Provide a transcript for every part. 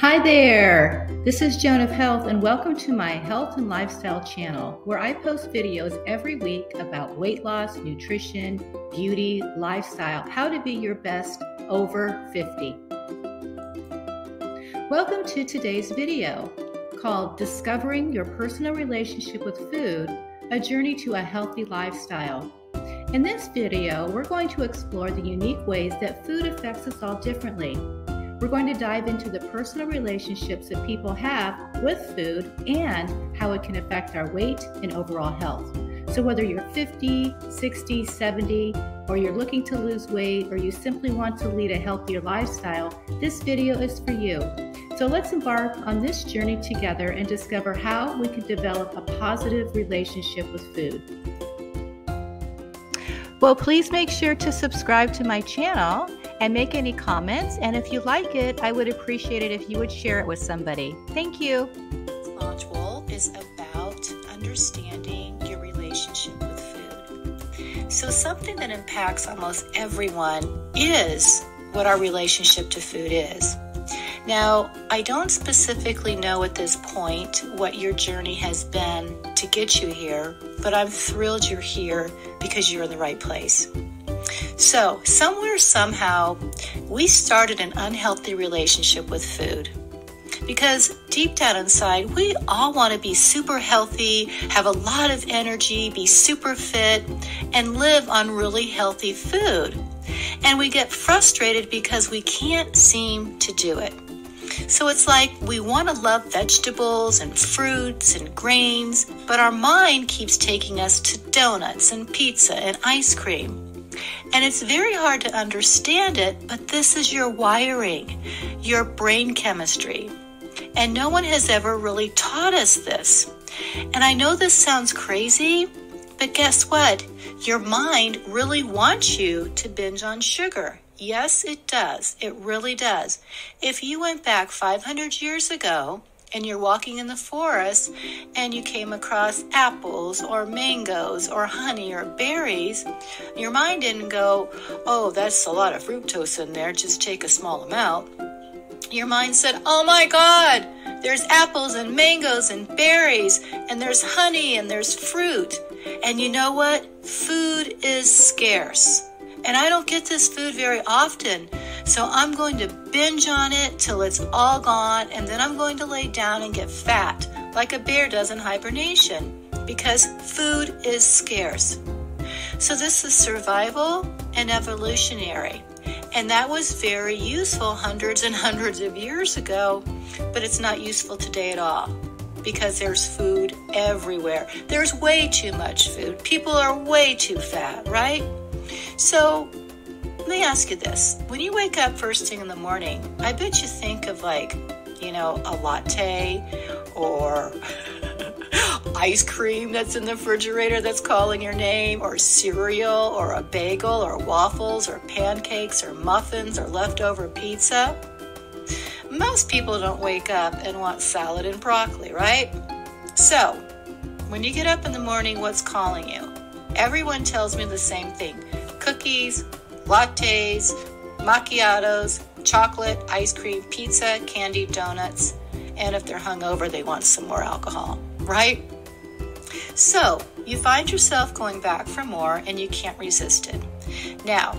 Hi there! This is Joan of Health, and welcome to my health and lifestyle channel where I post videos every week about weight loss, nutrition, beauty, lifestyle, how to be your best over 50. Welcome to today's video called Discovering Your Personal Relationship with Food A Journey to a Healthy Lifestyle. In this video, we're going to explore the unique ways that food affects us all differently. We're going to dive into the personal relationships that people have with food and how it can affect our weight and overall health. So, whether you're 50, 60, 70, or you're looking to lose weight, or you simply want to lead a healthier lifestyle, this video is for you. So, let's embark on this journey together and discover how we can develop a positive relationship with food. Well, please make sure to subscribe to my channel and make any comments. And if you like it, I would appreciate it if you would share it with somebody. Thank you. This module is about understanding your relationship with food. So, something that impacts almost everyone is what our relationship to food is. Now, I don't specifically know at this point what your journey has been to get you here, but I'm thrilled you're here because you're in the right place. So, somewhere, somehow, we started an unhealthy relationship with food. Because deep down inside, we all want to be super healthy, have a lot of energy, be super fit, and live on really healthy food. And we get frustrated because we can't seem to do it. So it's like we want to love vegetables and fruits and grains, but our mind keeps taking us to donuts and pizza and ice cream. And it's very hard to understand it, but this is your wiring, your brain chemistry. And no one has ever really taught us this. And I know this sounds crazy, but guess what? Your mind really wants you to binge on sugar. Yes, it does. It really does. If you went back 500 years ago and you're walking in the forest and you came across apples or mangoes or honey or berries, your mind didn't go, oh, that's a lot of fructose in there, just take a small amount. Your mind said, oh my God, there's apples and mangoes and berries, and there's honey and there's fruit. And you know what? Food is scarce. And I don't get this food very often. So I'm going to binge on it till it's all gone, and then I'm going to lay down and get fat, like a bear does in hibernation, because food is scarce. So this is survival and evolutionary. And that was very useful hundreds and hundreds of years ago, but it's not useful today at all because there's food everywhere. There's way too much food. People are way too fat, right? So let me ask you this. When you wake up first thing in the morning, I bet you think of like, you know, a latte or ice cream that's in the refrigerator that's calling your name, or cereal, or a bagel, or waffles, or pancakes, or muffins, or leftover pizza. Most people don't wake up and want salad and broccoli, right? So, when you get up in the morning, what's calling you? Everyone tells me the same thing cookies, lattes, macchiatos, chocolate, ice cream, pizza, candy, donuts, and if they're hungover, they want some more alcohol, right? So you find yourself going back for more and you can't resist it. Now,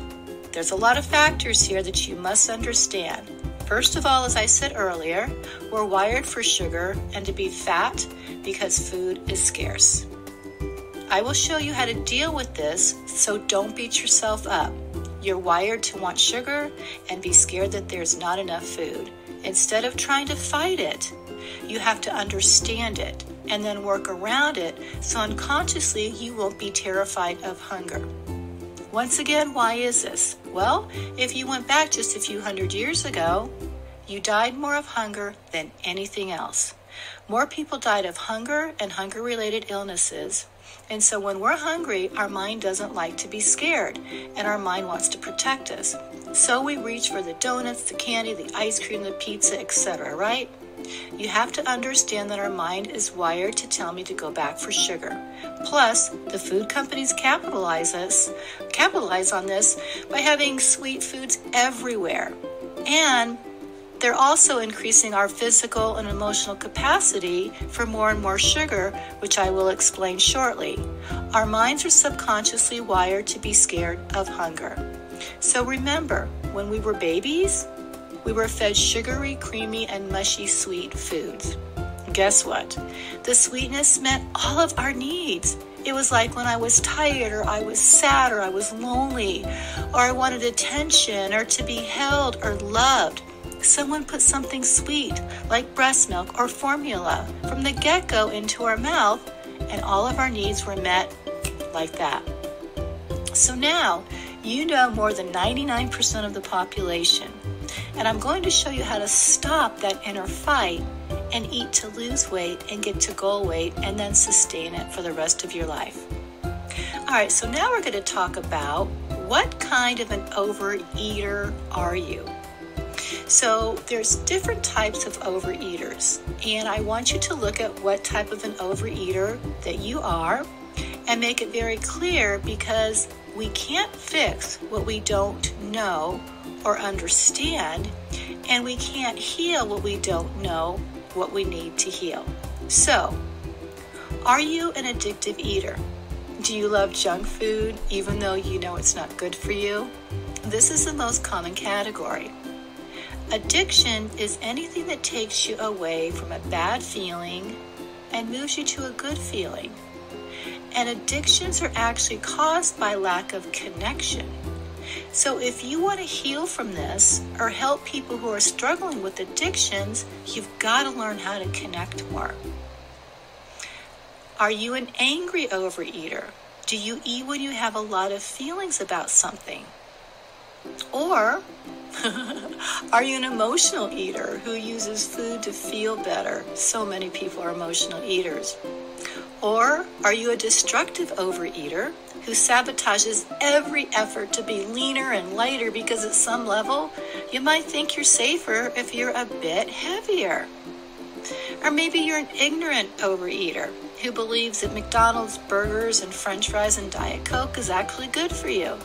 there's a lot of factors here that you must understand. First of all, as I said earlier, we're wired for sugar and to be fat because food is scarce. I will show you how to deal with this, so don't beat yourself up. You're wired to want sugar and be scared that there's not enough food. Instead of trying to fight it, you have to understand it and then work around it so unconsciously you won't be terrified of hunger. Once again, why is this? Well, if you went back just a few hundred years ago, you died more of hunger than anything else. More people died of hunger and hunger related illnesses and so when we're hungry, our mind doesn't like to be scared, and our mind wants to protect us. So we reach for the donuts, the candy, the ice cream, the pizza, etc., right? You have to understand that our mind is wired to tell me to go back for sugar. Plus, the food companies capitalize us, capitalize on this by having sweet foods everywhere. And they're also increasing our physical and emotional capacity for more and more sugar, which I will explain shortly. Our minds are subconsciously wired to be scared of hunger. So remember, when we were babies, we were fed sugary, creamy, and mushy sweet foods. Guess what? The sweetness met all of our needs. It was like when I was tired, or I was sad, or I was lonely, or I wanted attention, or to be held or loved. Someone put something sweet, like breast milk or formula, from the get go into our mouth, and all of our needs were met like that. So now you know more than 99% of the population. And I'm going to show you how to stop that inner fight and eat to lose weight and get to goal weight and then sustain it for the rest of your life. All right, so now we're going to talk about what kind of an overeater are you? So there's different types of overeaters, and I want you to look at what type of an overeater that you are and make it very clear because we can't fix what we don't know or understand, and we can't heal what we don't know what we need to heal. So, are you an addictive eater? Do you love junk food even though you know it's not good for you? This is the most common category. Addiction is anything that takes you away from a bad feeling and moves you to a good feeling. And addictions are actually caused by lack of connection. So, if you want to heal from this or help people who are struggling with addictions, you've got to learn how to connect more. Are you an angry overeater? Do you eat when you have a lot of feelings about something? Or are you an emotional eater who uses food to feel better? So many people are emotional eaters. Or are you a destructive overeater who sabotages every effort to be leaner and lighter because at some level you might think you're safer if you're a bit heavier? Or maybe you're an ignorant overeater who believes that McDonald's burgers and french fries and Diet Coke is actually good for you.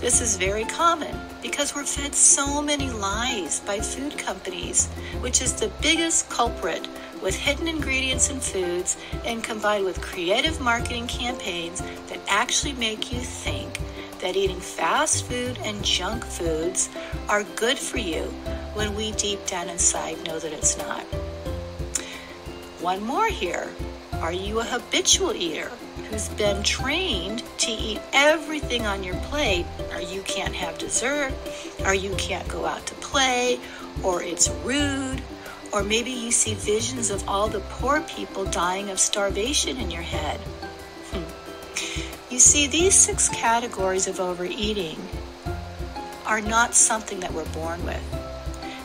This is very common because we're fed so many lies by food companies, which is the biggest culprit with hidden ingredients in foods and combined with creative marketing campaigns that actually make you think that eating fast food and junk foods are good for you when we deep down inside know that it's not. One more here. Are you a habitual eater who's been trained to eat everything on your plate, or you can't have dessert, or you can't go out to play, or it's rude, or maybe you see visions of all the poor people dying of starvation in your head. Hmm. You see, these six categories of overeating are not something that we're born with.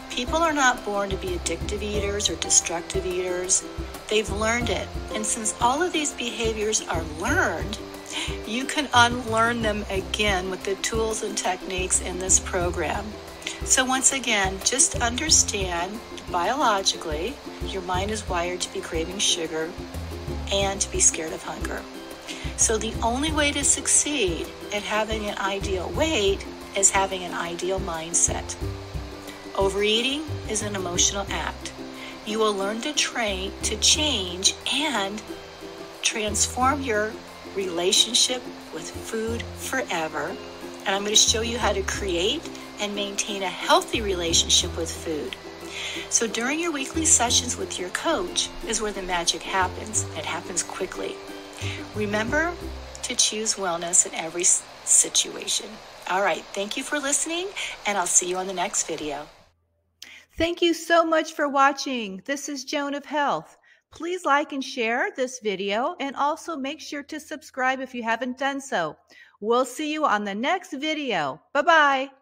People are not born to be addictive eaters or destructive eaters. They've learned it. And since all of these behaviors are learned, you can unlearn them again with the tools and techniques in this program. So, once again, just understand biologically, your mind is wired to be craving sugar and to be scared of hunger. So, the only way to succeed at having an ideal weight is having an ideal mindset. Overeating is an emotional act. You will learn to train to change and transform your relationship with food forever. And I'm going to show you how to create and maintain a healthy relationship with food. So during your weekly sessions with your coach is where the magic happens. It happens quickly. Remember to choose wellness in every situation. All right, thank you for listening, and I'll see you on the next video. Thank you so much for watching. This is Joan of Health. Please like and share this video and also make sure to subscribe if you haven't done so. We'll see you on the next video. Bye bye.